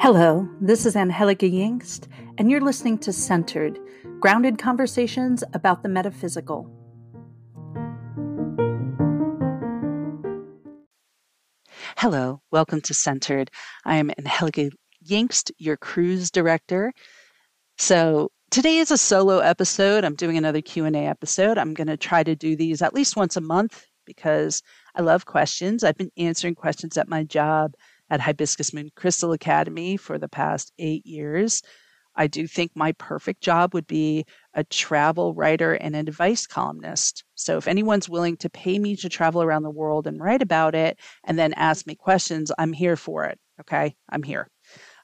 Hello, this is Angelica Yingst, and you're listening to Centered Grounded Conversations about the Metaphysical. Hello, welcome to Centered. I am Angelica Yingst, your cruise director. So, today is a solo episode. I'm doing another Q&A episode. I'm going to try to do these at least once a month because I love questions. I've been answering questions at my job at Hibiscus Moon Crystal Academy for the past eight years. I do think my perfect job would be a travel writer and an advice columnist. So, if anyone's willing to pay me to travel around the world and write about it and then ask me questions, I'm here for it. Okay. I'm here.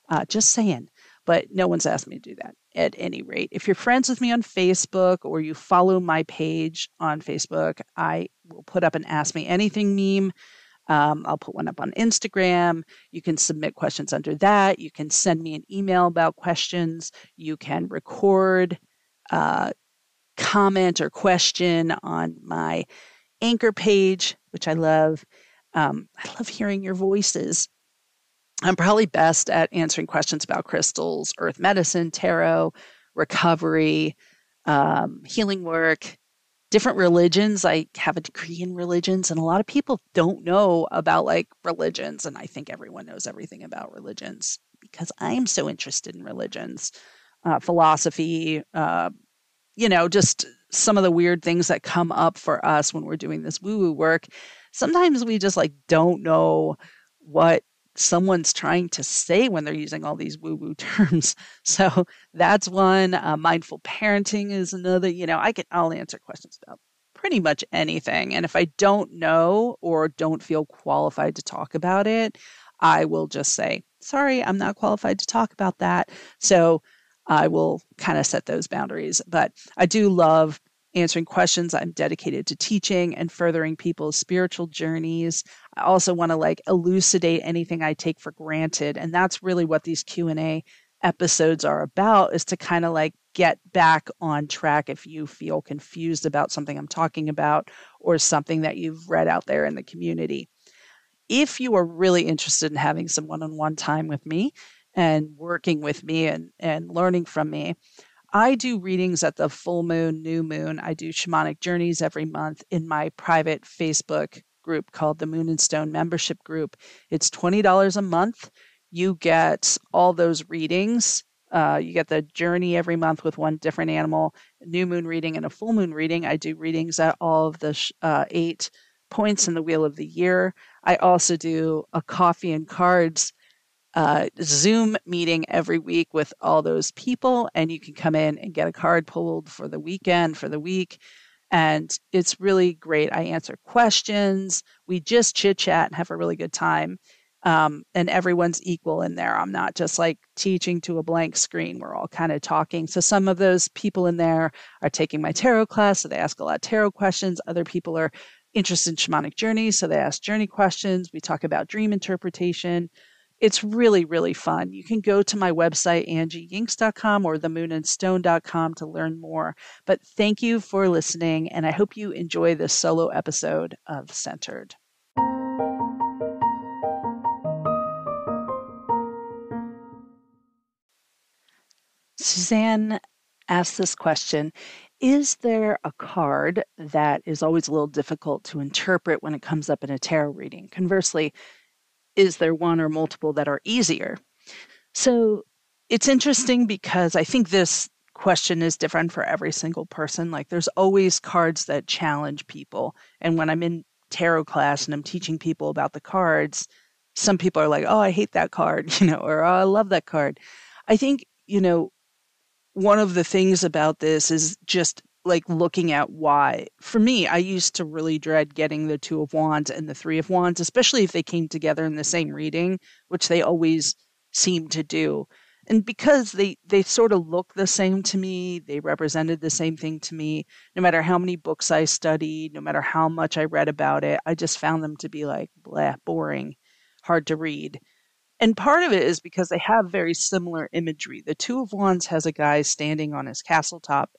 Uh, just saying. But no one's asked me to do that at any rate. If you're friends with me on Facebook or you follow my page on Facebook, I will put up an Ask Me Anything meme um, I'll put one up on Instagram. You can submit questions under that. You can send me an email about questions. You can record, uh, comment, or question on my anchor page, which I love. Um, I love hearing your voices. I'm probably best at answering questions about crystals, earth medicine, tarot, recovery, um, healing work, different religions. I have a degree in religions, and a lot of people don't know about like religions. And I think everyone knows everything about religions because I'm so interested in religions, uh, philosophy, uh, you know, just some of the weird things that come up for us when we're doing this woo woo work. Sometimes we just like don't know what someone's trying to say when they're using all these woo woo terms. So that's one. Uh, mindful parenting is another. You know, I can I'll answer questions about pretty much anything, and if I don't know or don't feel qualified to talk about it, I will just say sorry, I'm not qualified to talk about that. So I will kind of set those boundaries. But I do love answering questions. I'm dedicated to teaching and furthering people's spiritual journeys. I also want to like elucidate anything I take for granted, and that's really what these Q&A episodes are about is to kind of like get back on track if you feel confused about something I'm talking about or something that you've read out there in the community. If you are really interested in having some one-on-one time with me and working with me and and learning from me, I do readings at the full moon, new moon. I do shamanic journeys every month in my private Facebook group called the Moon and Stone Membership Group. It's $20 a month. You get all those readings. Uh, you get the journey every month with one different animal, new moon reading, and a full moon reading. I do readings at all of the uh, eight points in the wheel of the year. I also do a coffee and cards uh, Zoom meeting every week with all those people, and you can come in and get a card pulled for the weekend, for the week. And it's really great. I answer questions. We just chit chat and have a really good time. Um, and everyone's equal in there. I'm not just like teaching to a blank screen. We're all kind of talking. So some of those people in there are taking my tarot class, so they ask a lot of tarot questions. Other people are interested in shamanic journeys, so they ask journey questions. We talk about dream interpretation. It's really, really fun. You can go to my website, angieyingst.com or themoonandstone.com to learn more. But thank you for listening, and I hope you enjoy this solo episode of Centered. Suzanne asked this question Is there a card that is always a little difficult to interpret when it comes up in a tarot reading? Conversely, is there one or multiple that are easier? So it's interesting because I think this question is different for every single person. Like there's always cards that challenge people. And when I'm in tarot class and I'm teaching people about the cards, some people are like, oh, I hate that card, you know, or oh, I love that card. I think, you know, one of the things about this is just like looking at why. For me, I used to really dread getting the Two of Wands and the Three of Wands, especially if they came together in the same reading, which they always seem to do. And because they they sort of look the same to me, they represented the same thing to me. No matter how many books I studied, no matter how much I read about it, I just found them to be like blah, boring, hard to read. And part of it is because they have very similar imagery. The Two of Wands has a guy standing on his castle top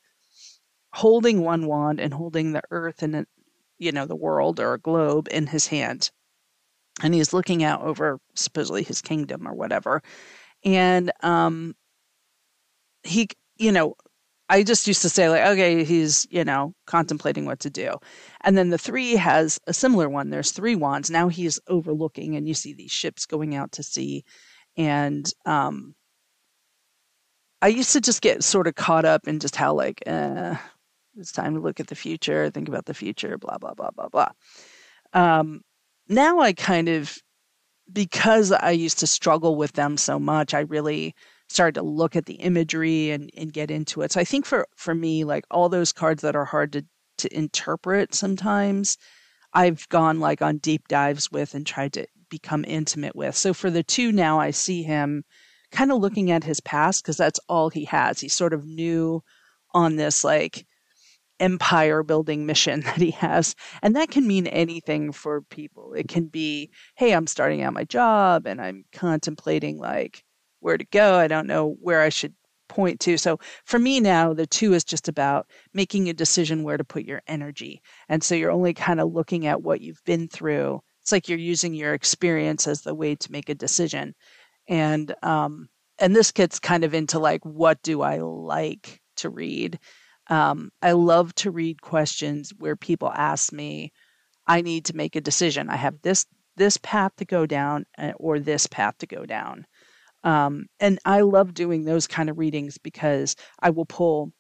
holding one wand and holding the earth and you know the world or a globe in his hand and he's looking out over supposedly his kingdom or whatever And um, he, you know, I just used to say, like, okay, he's, you know, contemplating what to do. And then the three has a similar one. There's three wands. Now he's overlooking, and you see these ships going out to sea. And um, I used to just get sort of caught up in just how, like, eh, it's time to look at the future, think about the future, blah, blah, blah, blah, blah. Um, now I kind of, because I used to struggle with them so much, I really started to look at the imagery and, and get into it. So I think for, for me, like all those cards that are hard to, to interpret sometimes, I've gone like on deep dives with and tried to become intimate with. So for the two now, I see him kind of looking at his past because that's all he has. He's sort of new on this like empire building mission that he has. And that can mean anything for people. It can be, hey, I'm starting out my job and I'm contemplating like where to go. I don't know where I should point to. So for me now, the two is just about making a decision where to put your energy. And so you're only kind of looking at what you've been through. It's like you're using your experience as the way to make a decision. And um and this gets kind of into like what do I like to read? Um, I love to read questions where people ask me, I need to make a decision. I have this this path to go down eh, or this path to go down. Um, and I love doing those kind of readings because I will pull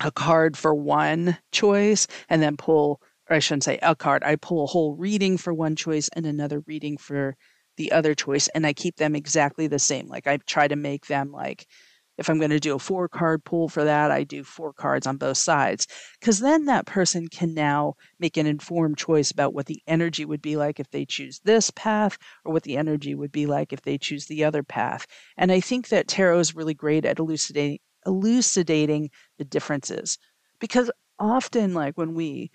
a card for one choice and then pull, or I shouldn't say a card, I pull a whole reading for one choice and another reading for the other choice. And I keep them exactly the same. Like I try to make them like, if I'm going to do a four card pull for that, I do four cards on both sides. Because then that person can now make an informed choice about what the energy would be like if they choose this path or what the energy would be like if they choose the other path. And I think that tarot is really great at elucidating, elucidating the differences. Because often, like when we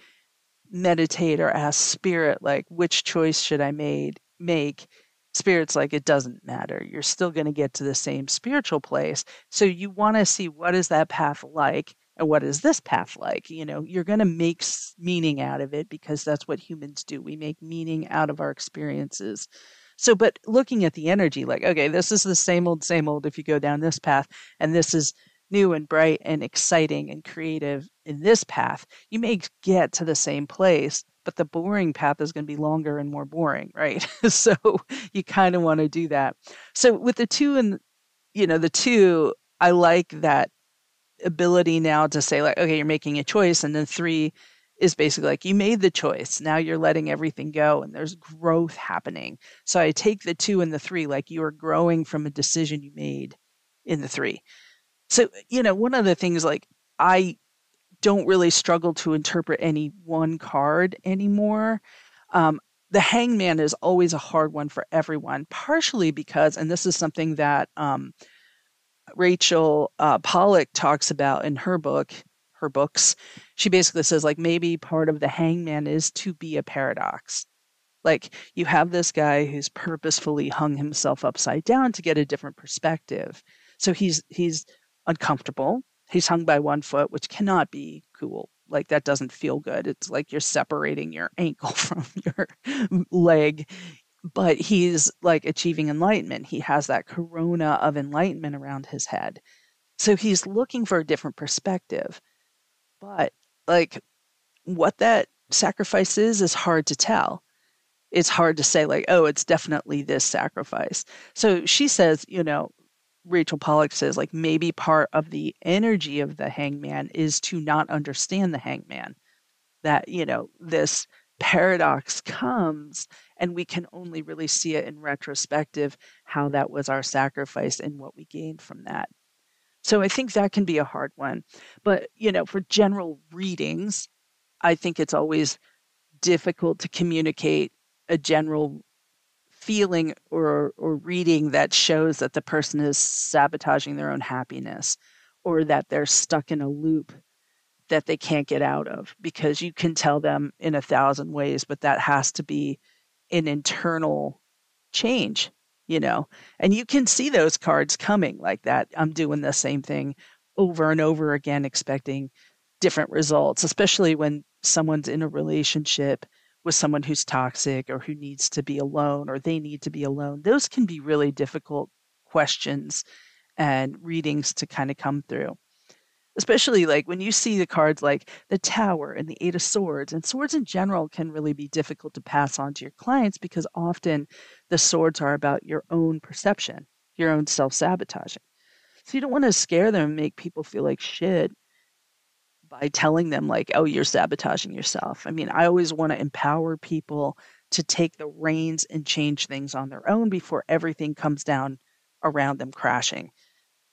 meditate or ask spirit, like, which choice should I made, make? Spirit's like it doesn't matter. You're still going to get to the same spiritual place. So you want to see what is that path like and what is this path like you know? You're going to make meaning out of it because that's what humans do. We make meaning out of our experiences. So but looking at the energy like okay this is the same old same old if you go down this path and this is new and bright and exciting and creative in this path you may get to the same place but the boring path is going to be longer and more boring, right? so you kind of want to do that. So with the two and you know, the two, I like that ability now to say like, okay, you're making a choice, and then three is basically like you made the choice. Now you're letting everything go and there's growth happening. So I take the two and the three, like you are growing from a decision you made in the three. So, you know, one of the things like I don't really struggle to interpret any one card anymore. Um, the hangman is always a hard one for everyone, partially because, and this is something that um, Rachel uh, Pollack talks about in her book, her books. She basically says, like, maybe part of the hangman is to be a paradox. Like, you have this guy who's purposefully hung himself upside down to get a different perspective. So he's he's uncomfortable he's hung by one foot, which cannot be cool. Like that doesn't feel good. It's like you're separating your ankle from your leg. But he's like achieving enlightenment. He has that corona of enlightenment around his head. So he's looking for a different perspective. But like what that sacrifice is is hard to tell. It's hard to say, like, oh, it's definitely this sacrifice. So she says, you know, Rachel Pollack says, like maybe part of the energy of the hangman is to not understand the hangman. That, you know, this paradox comes and we can only really see it in retrospective how that was our sacrifice and what we gained from that. So I think that can be a hard one. But, you know, for general readings, I think it's always difficult to communicate a general feeling or or reading that shows that the person is sabotaging their own happiness or that they're stuck in a loop that they can't get out of because you can tell them in a thousand ways but that has to be an internal change you know? And you can see those cards coming like that. I'm doing the same thing over and over again expecting different results especially when someone's in a relationship with someone who's toxic or who needs to be alone or they need to be alone, those can be really difficult questions and readings to kind of come through. Especially like when you see the cards like the Tower and the Eight of Swords, and swords in general can really be difficult to pass on to your clients because often the swords are about your own perception, your own self sabotaging. So you don't want to scare them and make people feel like shit by telling them like oh you're sabotaging yourself. I mean i always want to empower people to take the reins and change things on their own before everything comes down around them crashing.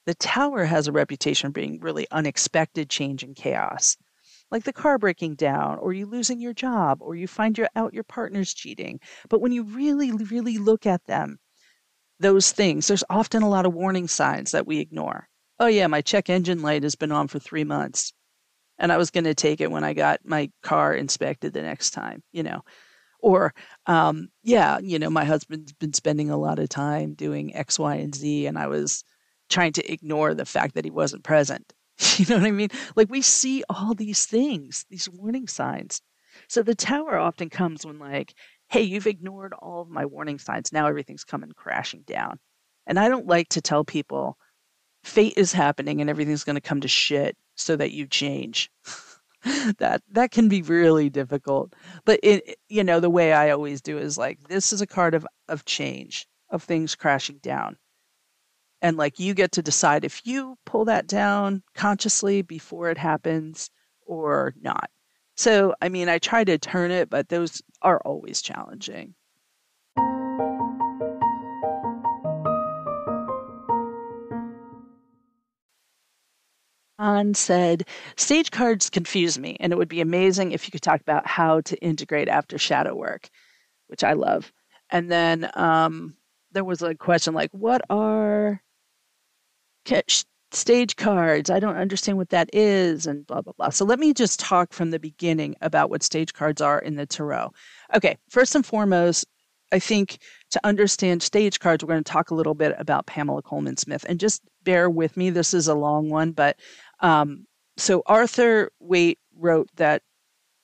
The tower has a reputation for being really unexpected change and chaos like the car breaking down or you losing your job or you find your, out your partner's cheating. But when you really really look at them those things there's often a lot of warning signs that we ignore. Oh yeah my check engine light has been on for three months and I was going to take it when I got my car inspected the next time, you know. Or, um, yeah, you know, my husband's been spending a lot of time doing X, Y, and Z, and I was trying to ignore the fact that he wasn't present. you know what I mean? Like we see all these things, these warning signs. So the tower often comes when, like, hey, you've ignored all of my warning signs. Now everything's coming crashing down. And I don't like to tell people fate is happening and everything's going to come to shit so that you change. that that can be really difficult. But it you know the way I always do is like this is a card of of change, of things crashing down. And like you get to decide if you pull that down consciously before it happens or not. So, I mean, I try to turn it, but those are always challenging. Han said, Stage cards confuse me, and it would be amazing if you could talk about how to integrate after shadow work, which I love. And then um, there was a question like, What are stage cards? I don't understand what that is, and blah, blah, blah. So let me just talk from the beginning about what stage cards are in the Tarot. Okay, first and foremost, I think to understand stage cards, we're going to talk a little bit about Pamela Colman Smith. And just bear with me, this is a long one, but um, so Arthur Waite wrote that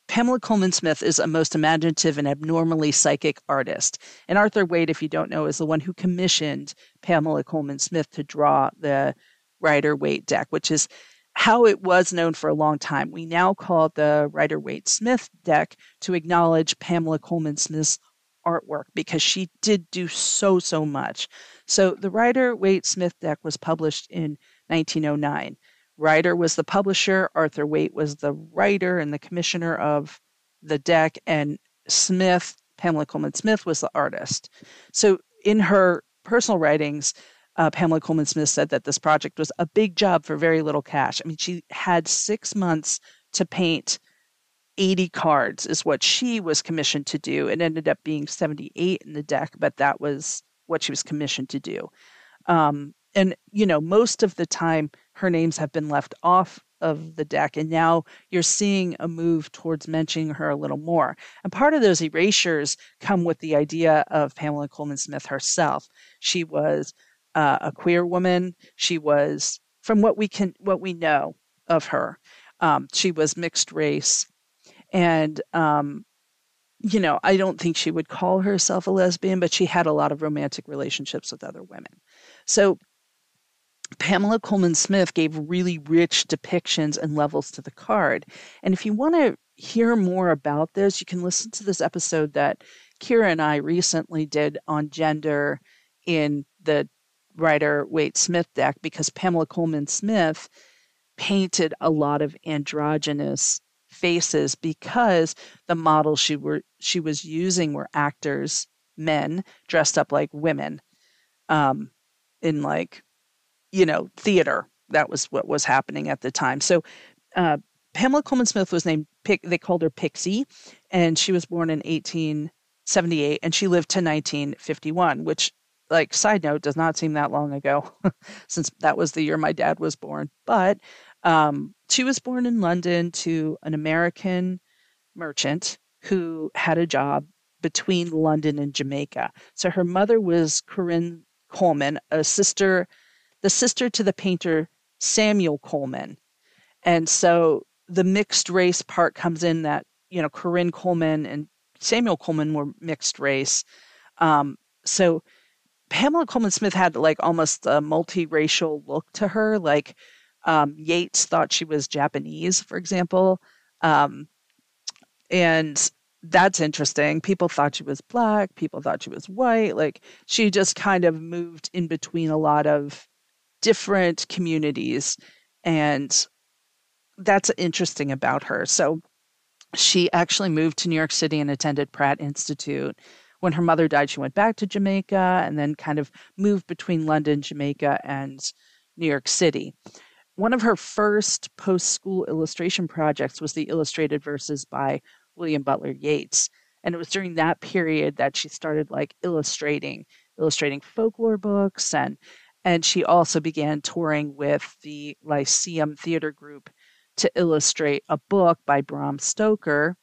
Pamela Colman Smith is a most imaginative and abnormally psychic artist. And Arthur Waite, if you don't know, is the one who commissioned Pamela Colman Smith to draw the Rider Waite deck, which is how it was known for a long time. We now call it the Rider Waite Smith deck to acknowledge Pamela Colman Smith's artwork because she did do so, so much. So the Rider Waite Smith deck was published in 1909. Rider was the publisher, Arthur Waite was the writer and the commissioner of the deck, and Smith, Pamela Colman Smith, was the artist. So in her personal writings, uh, Pamela Colman Smith said that this project was a big job for very little cash. I mean, she had six months to paint 80 cards, is what she was commissioned to do. It ended up being 78 in the deck, but that was what she was commissioned to do. Um, and you know most of the time her names have been left off of the deck and now you're seeing a move towards mentioning her a little more. And part of those erasures come with the idea of pamela Colman Smith herself. She was uh, a queer woman. She was from what we can what we know of her um, she was mixed race. And um, you know i don't think she would call herself a lesbian but she had a lot of romantic relationships with other women. So Pamela Colman Smith gave really rich depictions and levels to the card. And if you want to hear more about this, you can listen to this episode that Kira and I recently did on gender in the Rider Waite Smith deck because Pamela Colman Smith painted a lot of androgynous faces because the models she were she was using were actors, men dressed up like women, um, in like you know, theater. That was what was happening at the time. So uh, Pamela Colman Smith was named, they called her Pixie, and she was born in 1878 and she lived to 1951, which, like, side note, does not seem that long ago since that was the year my dad was born. But um, she was born in London to an American merchant who had a job between London and Jamaica. So her mother was Corinne Colman, a sister the sister to the painter Samuel Colman. And so the mixed race part comes in that, you know, Corinne Colman and Samuel Colman were mixed race. Um, so Pamela Colman Smith had like almost a multiracial look to her. Like um, Yeats thought she was Japanese, for example. Um, and that's interesting. People thought she was black, people thought she was white. Like she just kind of moved in between a lot of different communities. And that's interesting about her. So she actually moved to New York City and attended Pratt Institute. When her mother died, she went back to Jamaica and then kind of moved between London, Jamaica, and New York City. One of her first post school illustration projects was the illustrated verses by William Butler Yeats. And it was during that period that she started like illustrating, illustrating folklore books and and she also began touring with the Lyceum Theater Group to illustrate a book by Bram Stoker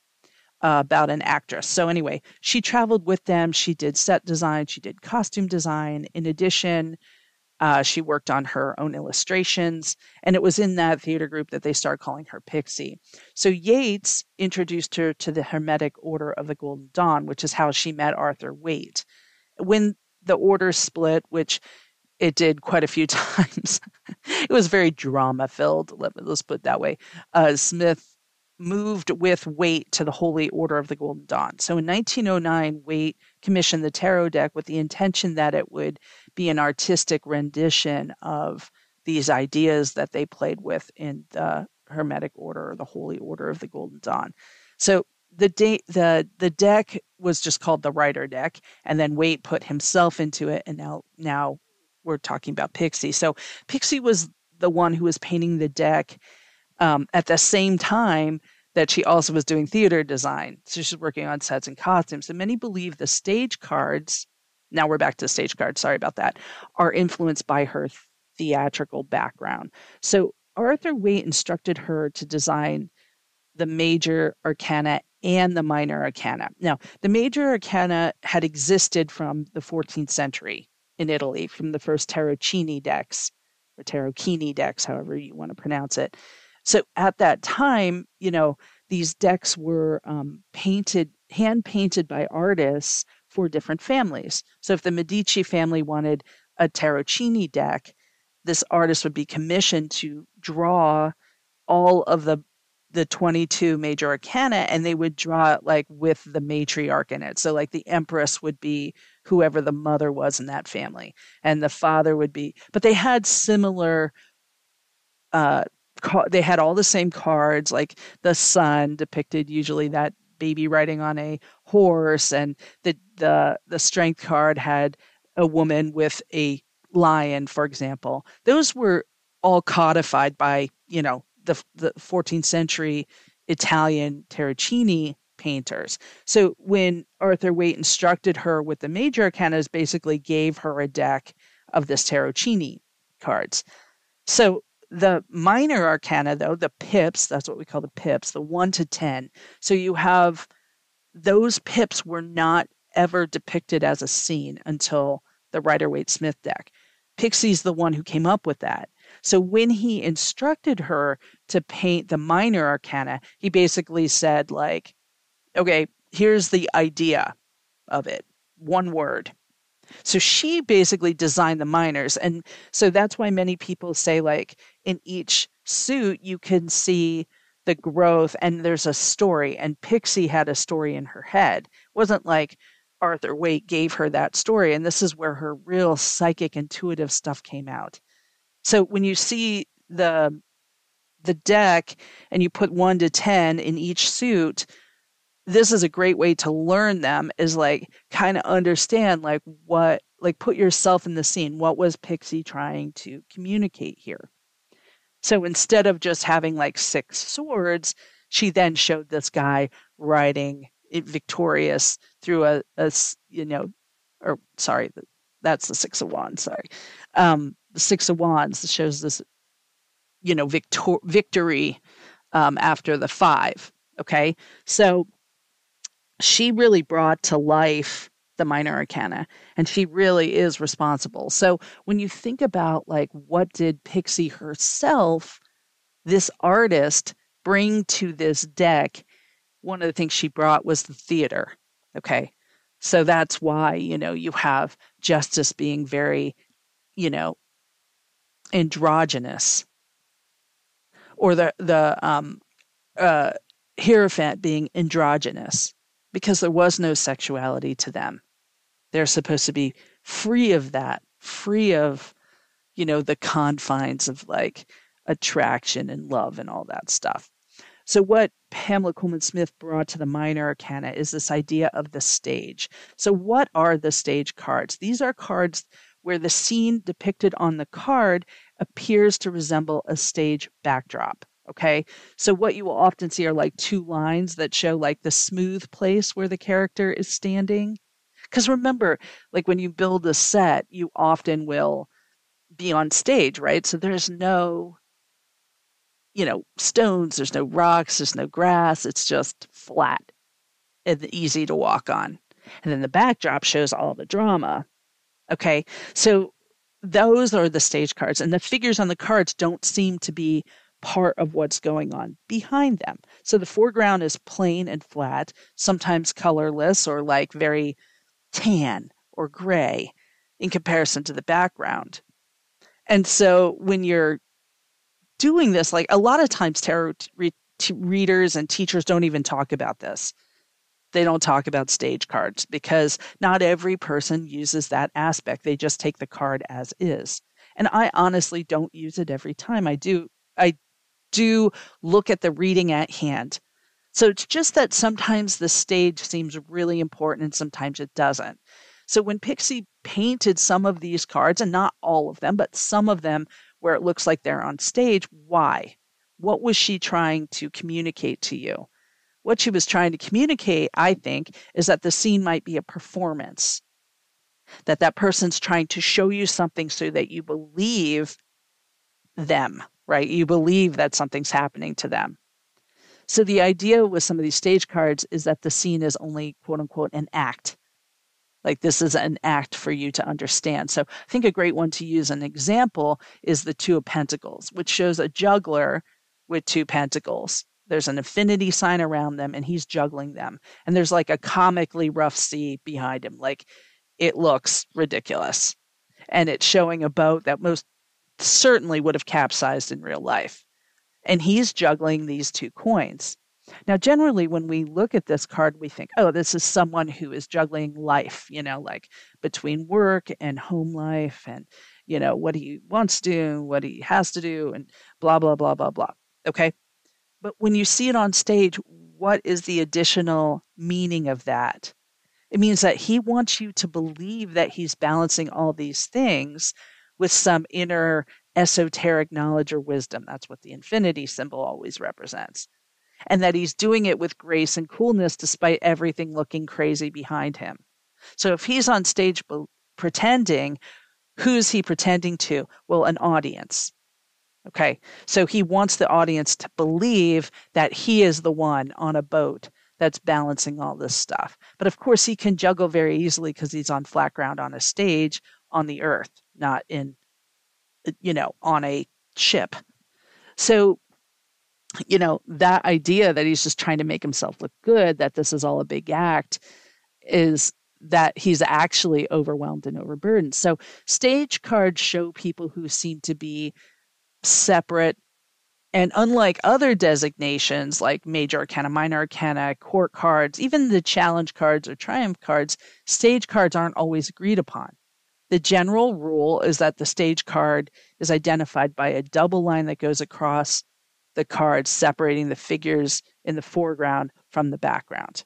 uh, about an actress. So, anyway, she traveled with them. She did set design, she did costume design. In addition, uh, she worked on her own illustrations, and it was in that theater group that they started calling her Pixie. So Yeats introduced her to the Hermetic Order of the Golden Dawn, which is how she met Arthur Waite. When the order split, which it did quite a few times, it was very drama filled. Let, us put it that way. Uh, Smith moved with Waite to the Holy Order of the Golden Dawn. So in 1909, Waite commissioned the tarot deck with the intention that it would be an artistic rendition of these ideas that they played with in the Hermetic Order or the Holy Order of the Golden Dawn. So the de- the the deck was just called the Rider deck, and then Waite put himself into it, and now now we're talking about Pixie. So Pixie was the one who was painting the deck um, at the same time that she also was doing theater design. So she's working on sets and costumes. And many believe the stage cards, now we're back to stage cards, sorry about that, are influenced by her theatrical background. So Arthur Waite instructed her to design the major arcana and the minor arcana. Now, the major arcana had existed from the 14th century in Italy, from the first Tarocchini decks, or Tarocchini decks, however you want to pronounce it. So at that time, you know, these decks were um, painted, hand painted by artists for different families. So if the Medici family wanted a Tarocchini deck, this artist would be commissioned to draw all of the the 22 major arcana and they would draw it like with the matriarch in it so like the empress would be whoever the mother was in that family and the father would be but they had similar uh they had all the same cards, like the sun depicted usually that baby riding on a horse, and the the the strength card had a woman with a lion, for example. Those were all codified by you know the the 14th century Italian Tarocchini painters. So when Arthur Waite instructed her with the major arcanas, basically gave her a deck of this Tarocchini cards. So the minor arcana, though, the pips, that's what we call the pips, the 1 to 10. So you have those pips were not ever depicted as a scene until the Rider Waite Smith deck. Pixie's the one who came up with that. So when he instructed her to paint the minor arcana, he basically said, like, okay, here's the idea of it, one word. So she basically designed the minors. And so that's why many people say, like, in each suit, you can see the growth and there's a story. And Pixie had a story in her head. It wasn't like Arthur Waite gave her that story. And this is where her real psychic, intuitive stuff came out. So when you see the the deck and you put one to ten in each suit, this is a great way to learn them is like kind of understand like what like put yourself in the scene. What was pixie trying to communicate here? So instead of just having like six swords she then showed this guy riding victorious through a, a you know or sorry that's the six of wands sorry. Um the six of wands shows this you know victor- victory um, after the five okay? So she really brought to life the minor arcana and she really is responsible. So when you think about like what did pixie herself this artist bring to this deck one of the things she brought was the theater okay? So that's why you know you have Justice being very, you know, androgynous, or the the um, uh, Hierophant being androgynous, because there was no sexuality to them. They're supposed to be free of that, free of, you know, the confines of like attraction and love and all that stuff. So, what Pamela Colman Smith brought to the minor arcana is this idea of the stage. So, what are the stage cards? These are cards where the scene depicted on the card appears to resemble a stage backdrop. Okay. So, what you will often see are like two lines that show like the smooth place where the character is standing. Because remember, like when you build a set, you often will be on stage, right? So, there's no you know, stones, there's no rocks, there's no grass, it's just flat and easy to walk on. And then the backdrop shows all the drama. Okay, so those are the stage cards, and the figures on the cards don't seem to be part of what's going on behind them. So the foreground is plain and flat, sometimes colorless or like very tan or gray in comparison to the background. And so when you're doing this, like a lot of times tarot re- readers and teachers don't even talk about this. They don't talk about stage cards because not every person uses that aspect. They just take the card as is. And I honestly don't use it every time. I do I do look at the reading at hand. So it's just that sometimes the stage seems really important and sometimes it doesn't. So when Pixie painted some of these cards, and not all of them, but some of them where it looks like they're on stage. Why? What was she trying to communicate to you? What she was trying to communicate, I think, is that the scene might be a performance. That that person's trying to show you something so that you believe them, right? You believe that something's happening to them. So the idea with some of these stage cards is that the scene is only quote unquote an act like this is an act for you to understand. So I think a great one to use an example is the Two of Pentacles, which shows a juggler with two pentacles. There's an infinity sign around them and he's juggling them. And there's like a comically rough sea behind him. Like it looks ridiculous. And it's showing a boat that most certainly would have capsized in real life. And he's juggling these two coins. Now, generally, when we look at this card, we think, oh, this is someone who is juggling life, you know, like between work and home life and, you know, what he wants to do, what he has to do, and blah, blah, blah, blah, blah. Okay. But when you see it on stage, what is the additional meaning of that? It means that he wants you to believe that he's balancing all these things with some inner esoteric knowledge or wisdom. That's what the infinity symbol always represents and that he's doing it with grace and coolness despite everything looking crazy behind him. So if he's on stage be- pretending, who's he pretending to? Well, an audience. Okay. So he wants the audience to believe that he is the one on a boat that's balancing all this stuff. But of course, he can juggle very easily because he's on flat ground on a stage on the earth, not in, uh, you know, on a ship. So you know, that idea that he's just trying to make himself look good, that this is all a big act, is that he's actually overwhelmed and overburdened. So stage cards show people who seem to be separate. And unlike other designations like major arcana, minor arcana, court cards, even the challenge cards or triumph cards, stage cards aren't always agreed upon. The general rule is that the stage card is identified by a double line that goes across the cards, separating the figures in the foreground from the background.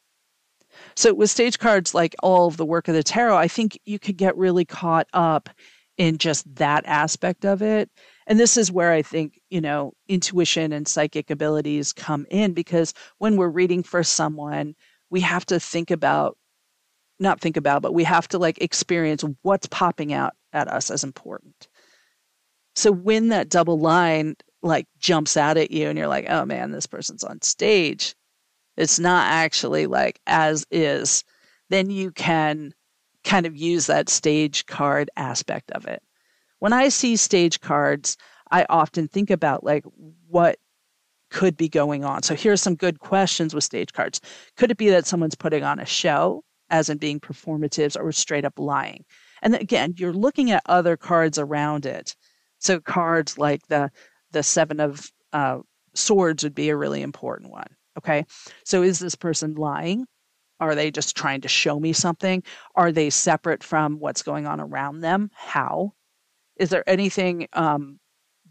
So, with stage cards, like all of the work of the tarot, I think you could get really caught up in just that aspect of it. And this is where I think, you know, intuition and psychic abilities come in because when we're reading for someone, we have to think about, not think about, but we have to like experience what's popping out at us as important. So when that double line like jumps out at you and you're like, oh man, this person's on stage. It's not actually like as is. Then you can kind of use that stage card aspect of it. When I see stage cards, I often think about like what could be going on. So here's some good questions with stage cards. Could it be that someone's putting on a show, as in being performatives, or straight up lying? And again, you're looking at other cards around it. So cards like the the seven of uh, swords would be a really important one. Okay. So is this person lying? Are they just trying to show me something? Are they separate from what's going on around them? How? Is there anything um,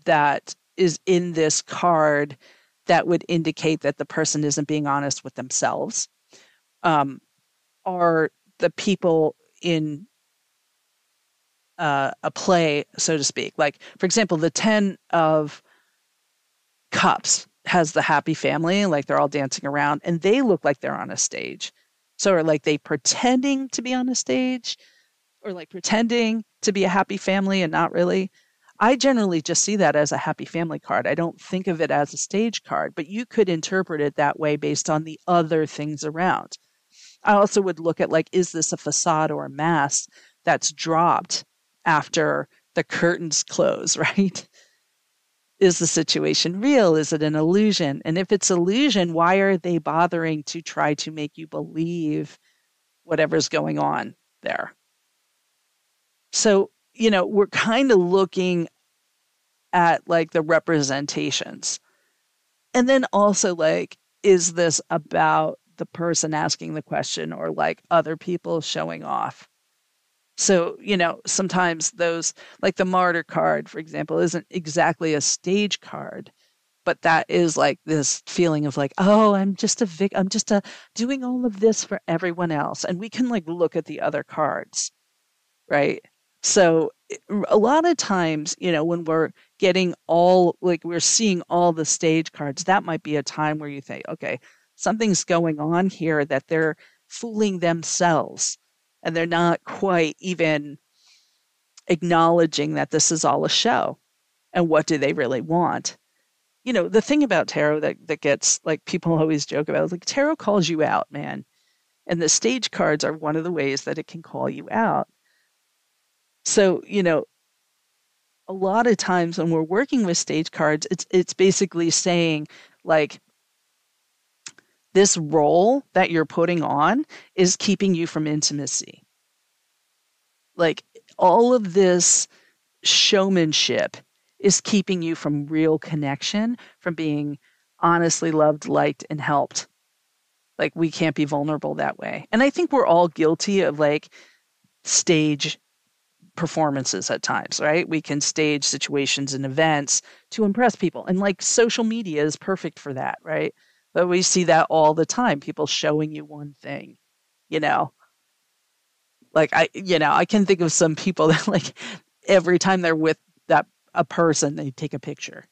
that is in this card that would indicate that the person isn't being honest with themselves? Um, are the people in uh, a play, so to speak? Like, for example, the 10 of cups has the happy family, like they're all dancing around, and they look like they're on a stage. So are like they pretending to be on a stage or like pretending to be a happy family and not really? I generally just see that as a happy family card. I don't think of it as a stage card, but you could interpret it that way based on the other things around. I also would look at like, is this a facade or a mask that's dropped after the curtains close, right? is the situation real? Is it an illusion? And if it's illusion, why are they bothering to try to make you believe whatever's going on there? So, you know, we're kind of looking at like the representations. And then also, like, is this about the person asking the question or like other people showing off? So, you know, sometimes those, like the martyr card, for example, isn't exactly a stage card, but that is like this feeling of like, oh, I'm just a vic, I'm just a doing all of this for everyone else. And we can like look at the other cards, right? So, a lot of times, you know, when we're getting all, like we're seeing all the stage cards, that might be a time where you think, okay, something's going on here that they're fooling themselves and they're not quite even acknowledging that this is all a show and what do they really want? You know the thing about tarot that that gets like people always joke about is like tarot calls you out man and the stage cards are one of the ways that it can call you out. So you know a lot of times when we're working with stage cards it's it's basically saying like this role that you're putting on is keeping you from intimacy. Like all of this showmanship is keeping you from real connection, from being honestly loved, liked, and helped. Like we can't be vulnerable that way. And I think we're all guilty of like stage performances at times, right? We can stage situations and events to impress people. And like social media is perfect for that, right? But we see that all the time. People showing you one thing, you know. Like I, you know, I can think of some people that like every time they're with that a person, they take a picture.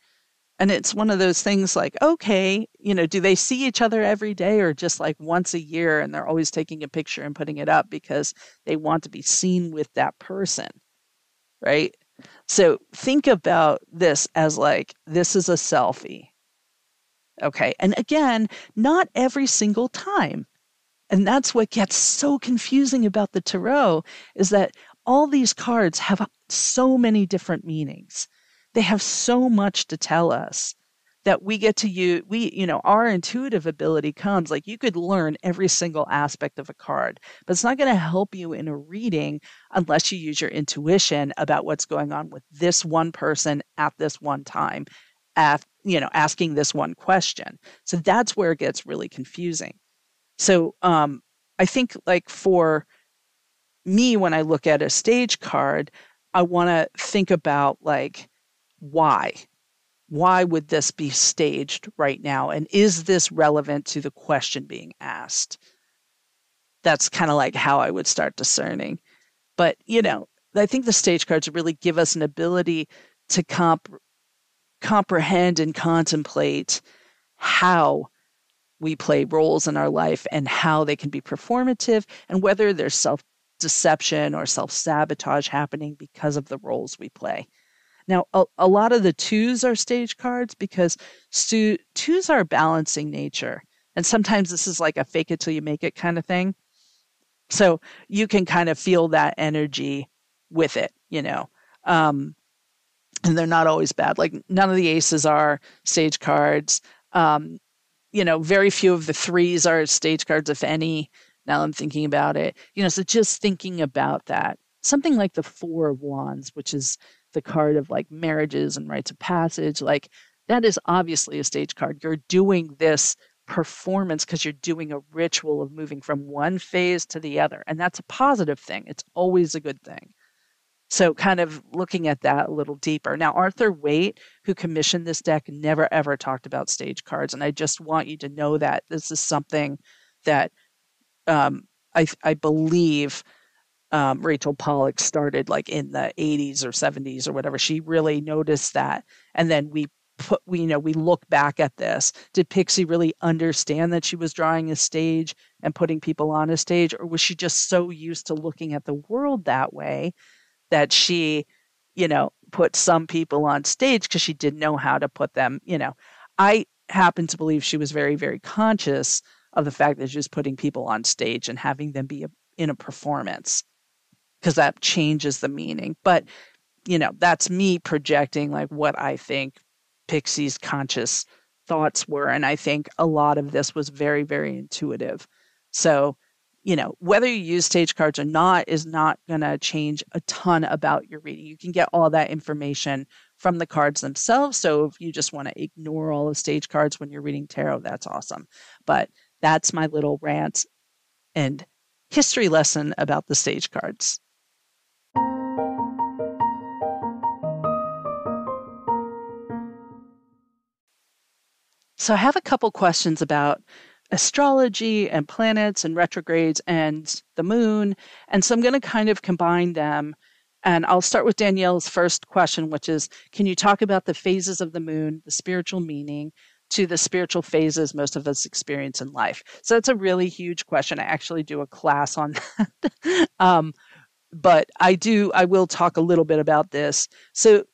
And it's one of those things like, okay, you know, do they see each other every day or just like once a year and they're always taking a picture and putting it up because they want to be seen with that person? Right? So think about this as like, this is a selfie. Okay. And again, not every single time. And that's what gets so confusing about the tarot is that all these cards have so many different meanings. They have so much to tell us that we get to use we you know our intuitive ability comes like you could learn every single aspect of a card but it's not going to help you in a reading unless you use your intuition about what's going on with this one person at this one time at you know asking this one question. So that's where it gets really confusing. So um i think like for me when i look at a stage card i want to think about like why? Why would this be staged right now? And is this relevant to the question being asked? That's kind of like how i would start discerning. But you know i think the stage cards really give us an ability to comp comprehend and contemplate how we play roles in our life and how they can be performative and whether there's self deception or self sabotage happening because of the roles we play. Now, a, a, lot of the twos are stage cards because stu- twos are balancing nature. And sometimes this is like a fake it till you make it kind of thing. So you can kind of feel that energy with it, you know. Um, and they're not always bad. Like none of the aces are stage cards. Um, you know, very few of the threes are stage cards, if any. Now I'm thinking about it. You know, so just thinking about that. something like the Four of Wands, which is the card of like marriages and rites of passage, like that is obviously a stage card. You're doing this performance because you're doing a ritual of moving from one phase to the other. And that's a positive thing. It's always a good thing. So, kind of looking at that a little deeper. Now, Arthur Waite, who commissioned this deck, never ever talked about stage cards. And I just want you to know that this is something that um, I, I believe um, Rachel Pollack started like in the 80s or 70s or whatever. She really noticed that. And then we put, we, you know, we look back at this. Did Pixie really understand that she was drawing a stage and putting people on a stage? Or was she just so used to looking at the world that way that she, you know, put some people on stage because she didn't know how to put them, you know. I happen to believe she was very, very conscious of the fact that she was putting people on stage and having them be a, in a performance because that changes the meaning. But, you know, that's me projecting like what I think Pixie's conscious thoughts were. And I think a lot of this was very, very intuitive. So, you know, whether you use stage cards or not is not going to change a ton about your reading. You can get all that information from the cards themselves. So if you just want to ignore all the stage cards when you're reading tarot, that's awesome. But that's my little rant and history lesson about the stage cards. So I have a couple questions about astrology and planets and retrogrades and the moon. And so I'm going to kind of combine them. And I'll start with Danielle's first question, which is Can you talk about the phases of the moon, the spiritual meaning to the spiritual phases most of us experience in life? So that's a really huge question. I actually do a class on that. um, but I do, I will talk a little bit about this. So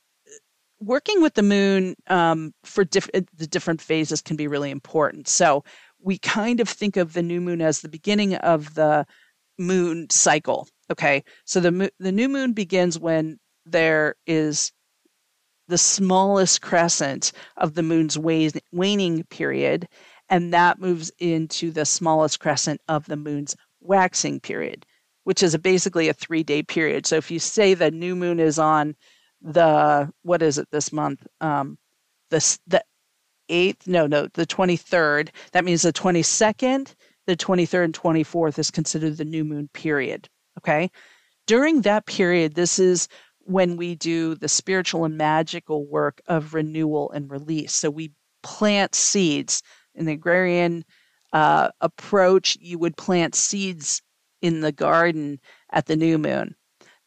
working with the moon um, for diff- the different phases can be really important. So we kind of think of the new moon as the beginning of the moon cycle. Okay, so the the new moon begins when there is the smallest crescent of the moon's waning period, and that moves into the smallest crescent of the moon's waxing period, which is a, basically a three day period. So if you say the new moon is on the what is it this month? Um, the the 8th, no, no, the 23rd. That means the 22nd, the 23rd, and 24th is considered the new moon period. Okay. During that period, this is when we do the spiritual and magical work of renewal and release. So we plant seeds. In the agrarian uh, approach, you would plant seeds in the garden at the new moon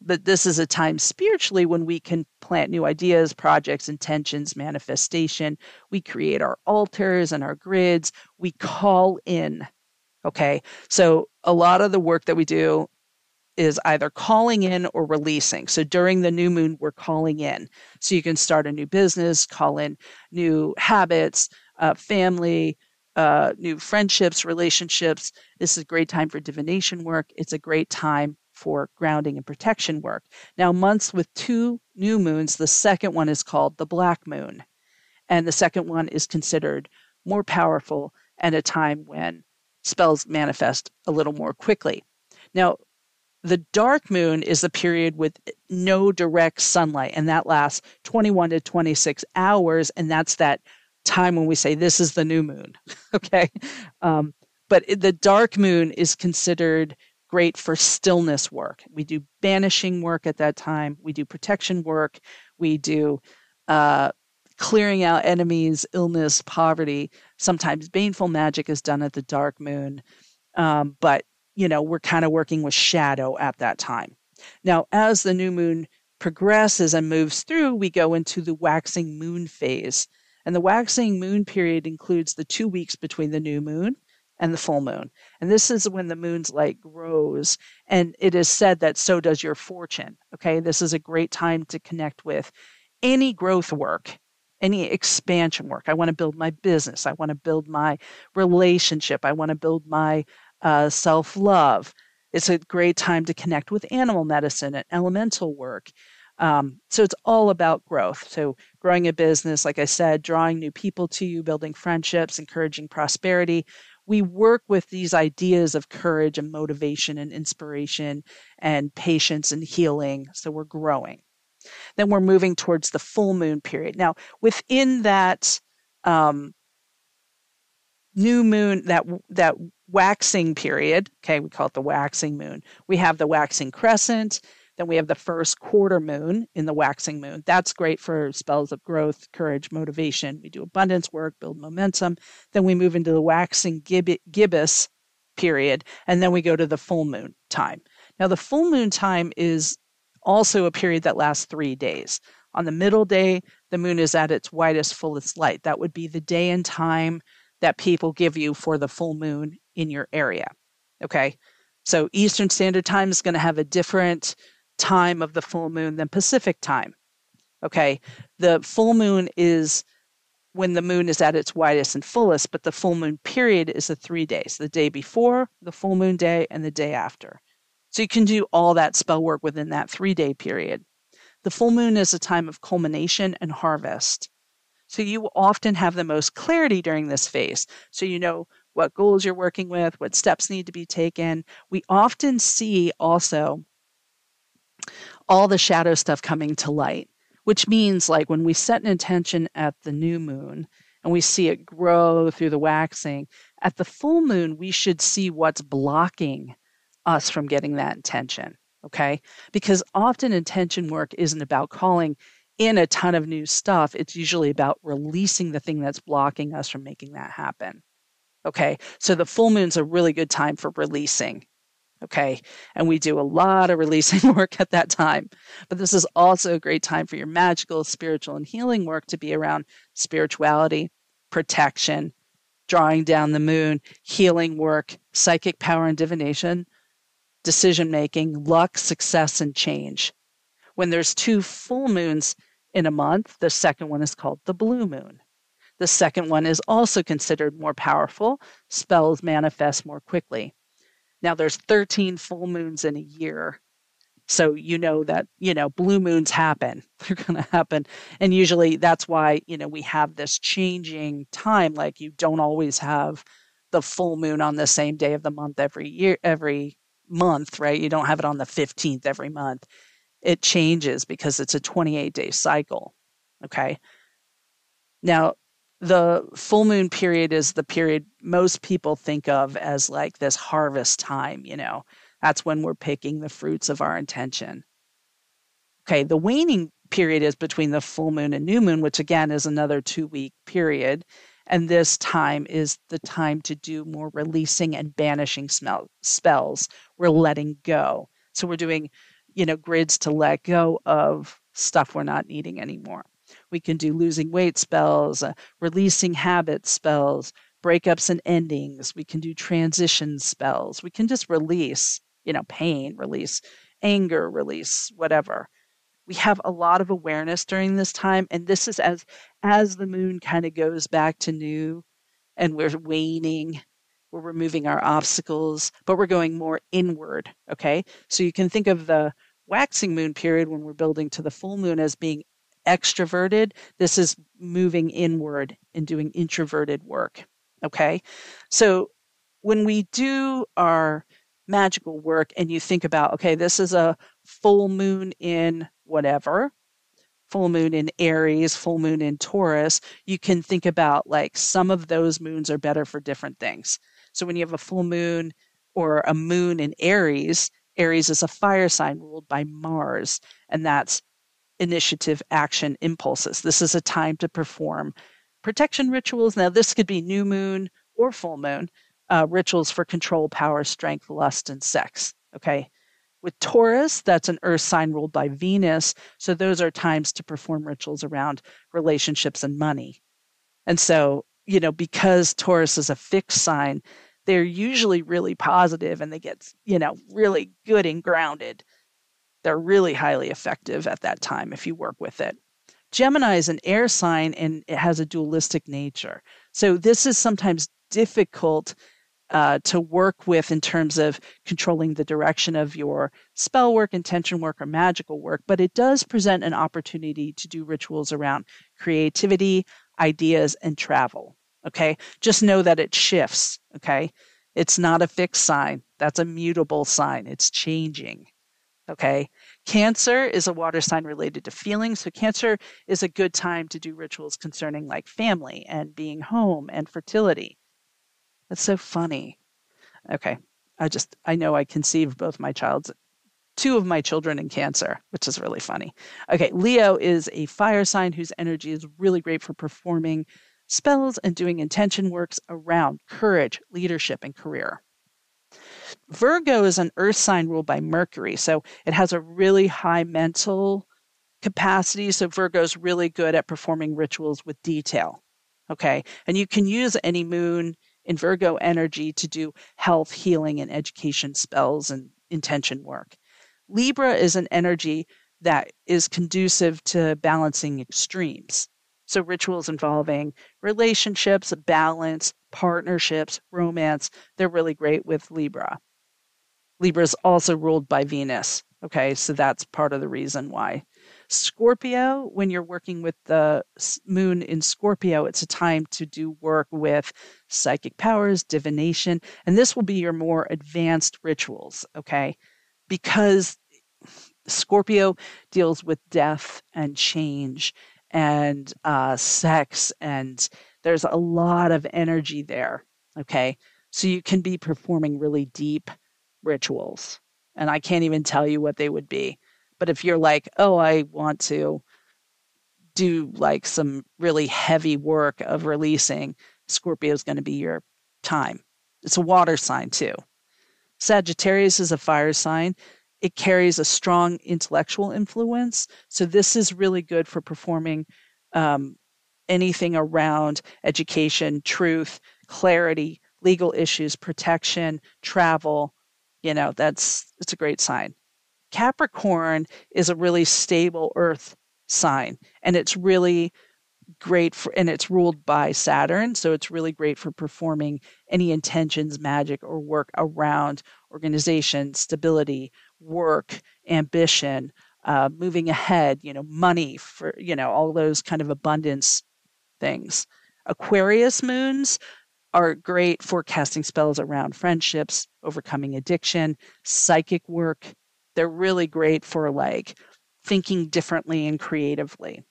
but this is a time spiritually when we can plant new ideas, projects, intentions, manifestation. We create our altars and our grids. We call in. Okay. So a lot of the work that we do is either calling in or releasing. So during the new moon, we're calling in. So you can start a new business, call in new habits, uh, family, uh, new friendships, relationships. This is a great time for divination work. It's a great time for grounding and protection work. Now, months with two new moons, the second one is called the black moon. And the second one is considered more powerful and a time when spells manifest a little more quickly. Now, the dark moon is the period with no direct sunlight, and that lasts 21 to 26 hours. And that's that time when we say this is the new moon. okay. Um, but the dark moon is considered great for stillness work. We do banishing work at that time. We do protection work. We do uh, clearing out enemies, illness, poverty. Sometimes baneful magic is done at the dark moon. Um, but, you know, we're kind of working with shadow at that time. Now, as the new moon progresses and moves through, we go into the waxing moon phase. And the waxing moon period includes the two weeks between the new moon and the full moon. And this is when the moon's light grows. And it is said that so does your fortune. Okay. This is a great time to connect with any growth work, any expansion work. I want to build my business. I want to build my relationship. I want to build my uh, self love. It's a great time to connect with animal medicine and elemental work. Um, so it's all about growth. So growing a business, like I said, drawing new people to you, building friendships, encouraging prosperity, we work with these ideas of courage and motivation and inspiration and patience and healing. So we're growing. Then we're moving towards the full moon period. Now, within that um, new moon, that that waxing period, okay, we call it the waxing moon. We have the waxing crescent, then we have the first quarter moon in the waxing moon. That's great for spells of growth, courage, motivation. We do abundance work, build momentum. Then we move into the waxing gib- gibbous period, and then we go to the full moon time. Now, the full moon time is also a period that lasts three days. On the middle day, the moon is at its widest, fullest light. That would be the day and time that people give you for the full moon in your area. Okay. So Eastern Standard Time is going to have a different time of the full moon than Pacific time. Okay. The full moon is when the moon is at its widest and fullest, but the full moon period is the three days the day before, the full moon day, and the day after. So you can do all that spell work within that three day period. The full moon is a time of culmination and harvest. So you often have the most clarity during this phase. So you know what goals you're working with, what steps need to be taken. We often see also all the shadow stuff coming to light, which means like when we set an intention at the new moon and we see it grow through the waxing, at the full moon, we should see what's blocking us from getting that intention. Okay. Because often intention work isn't about calling in a ton of new stuff. It's usually about releasing the thing that's blocking us from making that happen. Okay. So the full moon's a really good time for releasing Okay. And we do a lot of releasing work at that time. But this is also a great time for your magical, spiritual, and healing work to be around spirituality, protection, drawing down the moon, healing work, psychic power and divination, decision making, luck, success, and change. When there's two full moons in a month, the second one is called the blue moon. The second one is also considered more powerful. Spells manifest more quickly. Now there's 13 full moons in a year. So you know that, you know, blue moons happen. They're going to happen. And usually that's why, you know, we have this changing time like you don't always have the full moon on the same day of the month every year every month, right? You don't have it on the 15th every month. It changes because it's a 28 day cycle. Okay. Now, the full moon period is the period most people think of as like this harvest time, you know. That's when we're picking the fruits of our intention. Okay, the waning period is between the full moon and new moon, which again is another two week period. And this time is the time to do more releasing and banishing smell, spells. We're letting go. So we're doing, you know, grids to let go of stuff we're not needing anymore. We can do losing weight spells, uh, releasing habit spells, breakups and endings. We can do transition spells. We can just release, you know, pain, release anger, release whatever. We have a lot of awareness during this time and this is as as the moon kind of goes back to new and we're waning we're removing our obstacles, but we're going more inward. Okay. So you can think of the waxing moon period when we're building to the full moon as being extroverted. This is moving inward and doing introverted work. Okay. So when we do our magical work and you think about, okay, this is a full moon in whatever, full moon in Aries, full moon in Taurus, you can think about like some of those moons are better for different things. So when you have a full moon or a moon in Aries, Aries is a fire sign ruled by Mars, and that's initiative, action, impulses. This is a time to perform protection rituals. Now, this could be new moon or full moon uh, rituals for control, power, strength, lust, and sex. Okay. With Taurus, that's an earth sign ruled by Venus. So those are times to perform rituals around relationships and money. And so, you know, because Taurus is a fixed sign, they're usually really positive and they get, you know, really good and grounded. They're really highly effective at that time if you work with it. Gemini is an air sign and it has a dualistic nature. So this is sometimes difficult uh, to work with in terms of controlling the direction of your spell work, intention work, or magical work, but it does present an opportunity to do rituals around creativity, ideas, and travel. Okay. Just know that it shifts. Okay. It's not a fixed sign. That's a mutable sign. It's changing. Okay. Cancer is a water sign related to feelings. So, Cancer is a good time to do rituals concerning like family and being home and fertility. That's so funny. Okay. I just, I know I conceived both my child's, two of my children in Cancer, which is really funny. Okay. Leo is a fire sign whose energy is really great for performing spells and doing intention works around courage, leadership, and career. Virgo is an earth sign ruled by Mercury. So it has a really high mental capacity. So Virgo is really good at performing rituals with detail. Okay. And you can use any moon in Virgo energy to do health, healing, and education spells and intention work. Libra is an energy that is conducive to balancing extremes. So, rituals involving relationships, balance, partnerships, romance, they're really great with Libra. Libra is also ruled by Venus. Okay, so that's part of the reason why. Scorpio, when you're working with the moon in Scorpio, it's a time to do work with psychic powers, divination, and this will be your more advanced rituals. Okay, because Scorpio deals with death and change and uh, sex, and there's a lot of energy there. Okay. So you can be performing really deep rituals. And I can't even tell you what they would be. But if you're like, oh, I want to do like some really heavy work of releasing, Scorpio is going to be your time. It's a water sign too. Sagittarius is a fire sign it carries a strong intellectual influence. So this is really good for performing um, anything around education, truth, clarity, legal issues, protection, travel. You know, that's it's a great sign. Capricorn is a really stable earth sign, and it's really great for and it's ruled by Saturn, so it's really great for performing any intentions, magic, or work around organization, stability, work, ambition, uh, moving ahead, you know, money for, you know, all those kind of abundance things. Aquarius moons are great for casting spells around friendships, overcoming addiction, psychic work. They're really great for like thinking differently and creatively.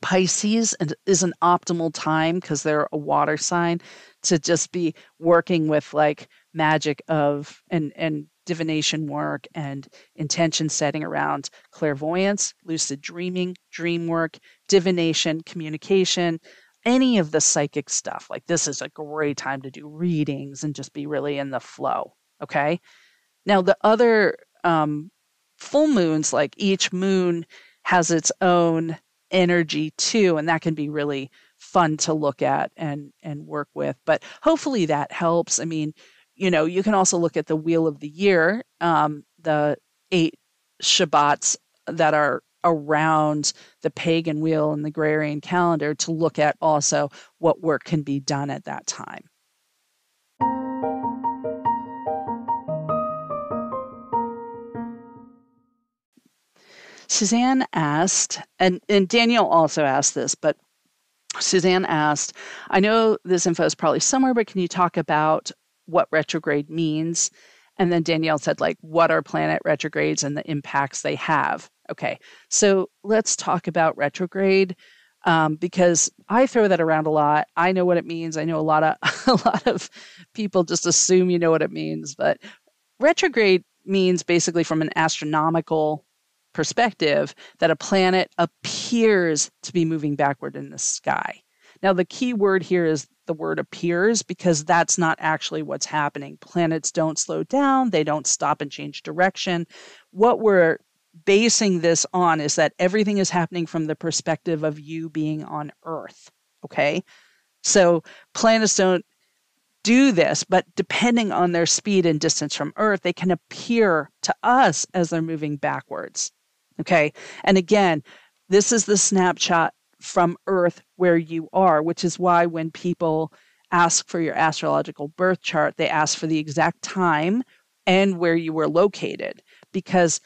Pisces is an optimal time because they're a water sign to just be working with like magic of and and divination work and intention setting around clairvoyance, lucid dreaming, dream work, divination, communication, any of the psychic stuff. Like this is a great time to do readings and just be really in the flow. Okay. Now the other um, full moons, like each moon has its own energy too and that can be really fun to look at and and work with but hopefully that helps i mean you know you can also look at the wheel of the year um, the eight sabbats that are around the pagan wheel and the Gregorian calendar to look at also what work can be done at that time Suzanne asked, and, and Danielle also asked this, but Suzanne asked, I know this info is probably somewhere, but can you talk about what retrograde means? And then Danielle said, like, what are planet retrogrades and the impacts they have? Okay, so let's talk about retrograde um, because I throw that around a lot. I know what it means. I know a lot of a lot of people just assume you know what it means, but retrograde means basically from an astronomical perspective that a planet appears to be moving backward in the sky. Now, the key word here is the word appears because that's not actually what's happening. Planets don't slow down, they don't stop and change direction. What we're basing this on is that everything is happening from the perspective of you being on Earth. Okay. So planets don't do this, but depending on their speed and distance from Earth, they can appear to us as they're moving backwards. Okay. And again, this is the snapshot from Earth where you are, which is why when people ask for your astrological birth chart, they ask for the exact time and where you were located because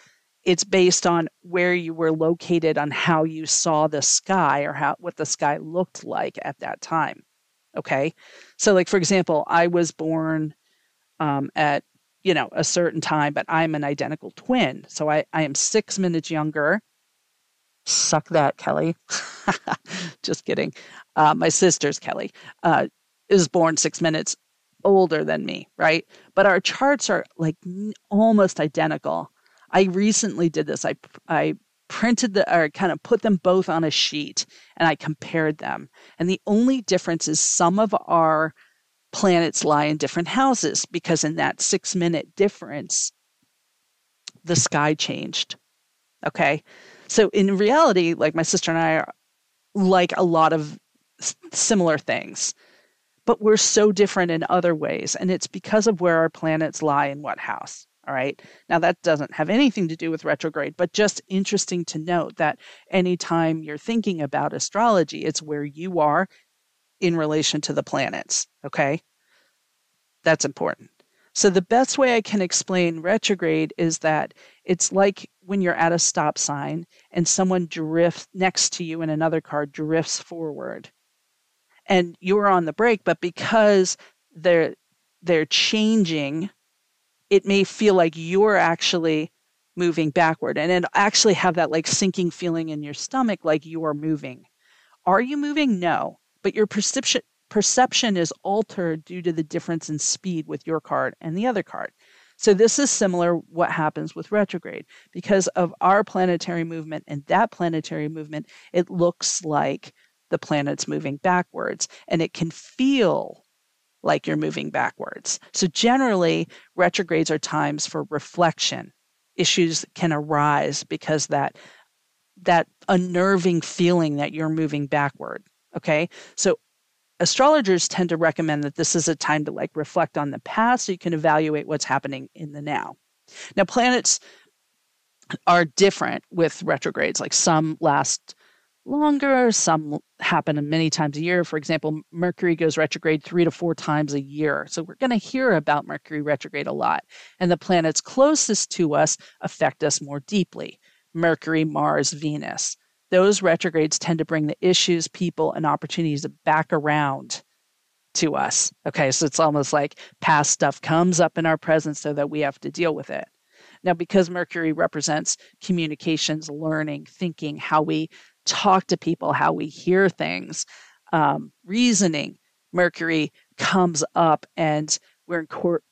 it's based on where you were located on how you saw the sky or how what the sky looked like at that time. Okay. So, like, for example, I was born um, at, you know, a certain time, but I'm an identical twin. So I, I am six minutes younger. Suck that, Kelly. Just kidding. Uh, my sister's Kelly uh, is born six minutes older than me, right? But our charts are like almost identical. I recently did this. I I printed the or kind of put them both on a sheet and I compared them. And the only difference is some of our planets lie in different houses because in that 6 minute difference the sky changed. Okay? So in reality, like my sister and I are like a lot of similar things but we're so different in other ways. And it's because of where our planets lie in what house. All right. Now, that doesn't have anything to do with retrograde, but just interesting to note that anytime you're thinking about astrology, it's where you are in relation to the planets. Okay. That's important. So, the best way I can explain retrograde is that it's like when you're at a stop sign and someone drifts next to you in another car drifts forward and you're on the brake, but because they're they're changing, it may feel like you're actually moving backward and it actually have that like sinking feeling in your stomach like you are moving. Are you moving? No. But your perception perception is altered due to the difference in speed with your card and the other card. So this is similar what happens with retrograde because of our planetary movement and that planetary movement it looks like the planet's moving backwards and it can feel like you're moving backwards. So generally, retrogrades are times for reflection. Issues can arise because that that unnerving feeling that you're moving backward. Okay. So astrologers tend to recommend that this is a time to like reflect on the past so you can evaluate what's happening in the now. Now, planets are different with retrogrades. Like some last longer. Some happen many times a year. For example, Mercury goes retrograde three to four times a year. So we're going to hear about Mercury retrograde a lot. And the planets closest to us affect us more deeply Mercury, Mars, Venus. Those retrogrades tend to bring the issues, people, and opportunities back around to us. Okay, so it's almost like past stuff comes up in our present so that we have to deal with it. Now, because Mercury represents communications, learning, thinking, how we talk to people, how we hear things, um, reasoning, Mercury comes up and we're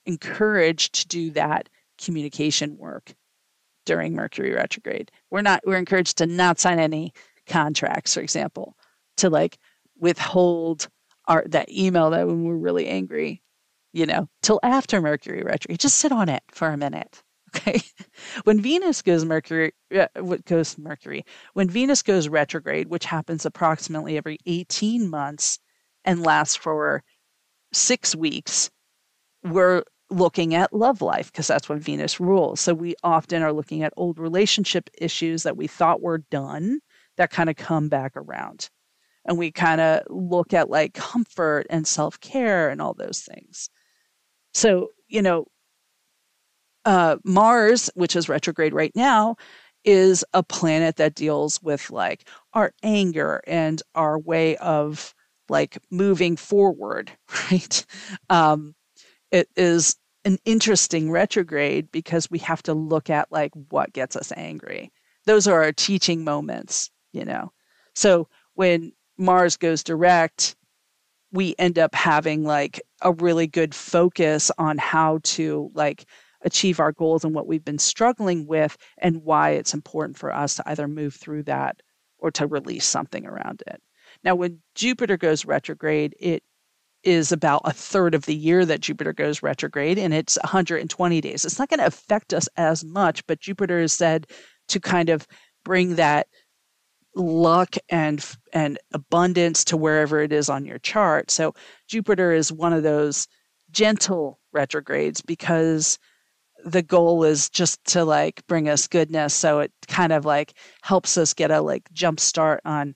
encouraged to do that communication work during Mercury retrograde. We're not, we're encouraged to not sign any contracts, for example, to like withhold our that email that when we're really angry, you know, till after Mercury retrograde. Just sit on it for a minute. Okay. When Venus goes Mercury, uh, goes Mercury, when Venus goes retrograde, which happens approximately every 18 months and lasts for six weeks, we're looking at love life because that's when Venus rules. So we often are looking at old relationship issues that we thought were done that kind of come back around. And we kind of look at like comfort and self care and all those things. So, you know, uh, Mars, which is retrograde right now, is a planet that deals with like our anger and our way of like moving forward, right? Um, it is an interesting retrograde because we have to look at like what gets us angry. Those are our teaching moments, you know. So when Mars goes direct, we end up having like a really good focus on how to like achieve our goals and what we've been struggling with and why it's important for us to either move through that or to release something around it. Now, when Jupiter goes retrograde, it is about a third of the year that Jupiter goes retrograde, and it's 120 days. It's not going to affect us as much, but Jupiter is said to kind of bring that luck and and abundance to wherever it is on your chart. So Jupiter is one of those gentle retrogrades because the goal is just to like bring us goodness so it kind of like helps us get a like jump start on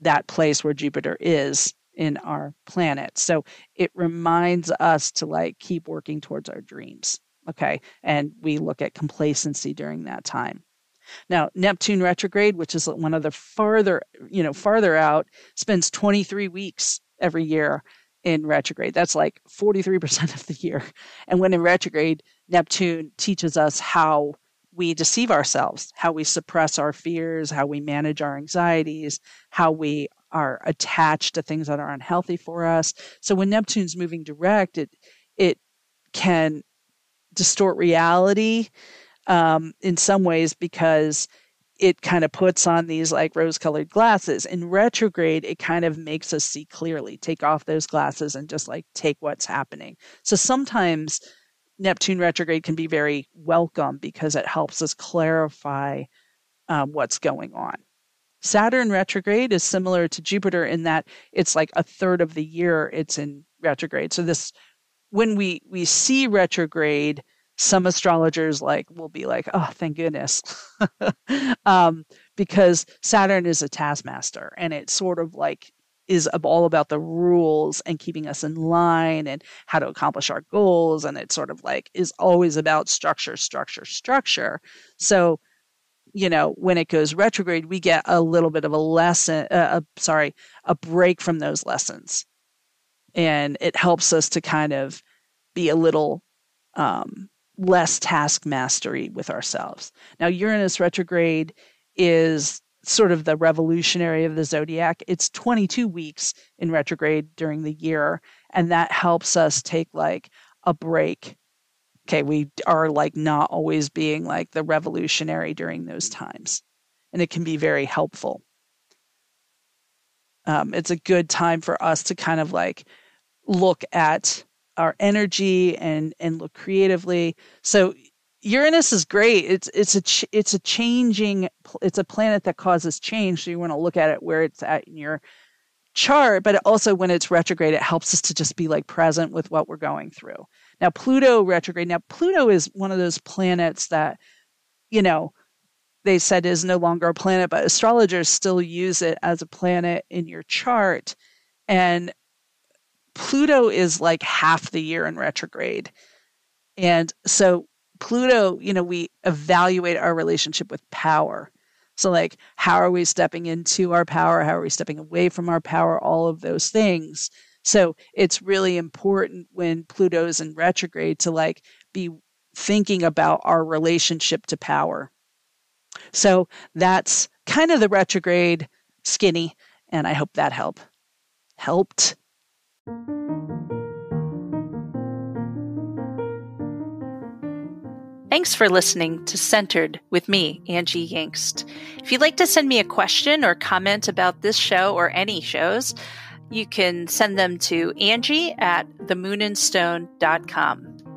that place where jupiter is in our planet so it reminds us to like keep working towards our dreams okay and we look at complacency during that time now neptune retrograde which is one of the farther you know farther out spends 23 weeks every year in retrograde. That's like 43% of the year. And when in retrograde, Neptune teaches us how we deceive ourselves, how we suppress our fears, how we manage our anxieties, how we are attached to things that are unhealthy for us. So when Neptune's moving direct, it it can distort reality um, in some ways because it kind of puts on these like rose colored glasses. In retrograde, it kind of makes us see clearly, take off those glasses and just like take what's happening. So sometimes Neptune retrograde can be very welcome because it helps us clarify um, what's going on. Saturn retrograde is similar to Jupiter in that it's like a third of the year it's in retrograde. So this when we we see retrograde, some astrologers like will be like, "Oh, thank goodness," um, because Saturn is a taskmaster, and it sort of like is all about the rules and keeping us in line and how to accomplish our goals, and it sort of like is always about structure, structure, structure. So, you know, when it goes retrograde, we get a little bit of a lesson. Uh, sorry, a break from those lessons, and it helps us to kind of be a little um, less task mastery with ourselves. Now, Uranus retrograde is sort of the revolutionary of the zodiac. It's 22 weeks in retrograde during the year, and that helps us take like a break. Okay, we are like not always being like the revolutionary during those times, and it can be very helpful. Um, it's a good time for us to kind of like look at our energy and and look creatively. So Uranus is great. It's it's a ch- it's a changing it's a planet that causes change. So you want to look at it where it's at in your chart, but also when it's retrograde, it helps us to just be like present with what we're going through. Now Pluto retrograde. Now Pluto is one of those planets that you know they said is no longer a planet, but astrologers still use it as a planet in your chart. And Pluto is like half the year in retrograde. And so Pluto, you know, we evaluate our relationship with power. So, like, how are we stepping into our power? How are we stepping away from our power? All of those things. So, it's really important when Pluto's in retrograde to like be thinking about our relationship to power. So, that's kind of the retrograde skinny. And I hope that helped. Helped. Thanks for listening to Centered with me, Angie Yingst. If you'd like to send me a question or comment about this show or any shows, you can send them to Angie at themoonandstone.com.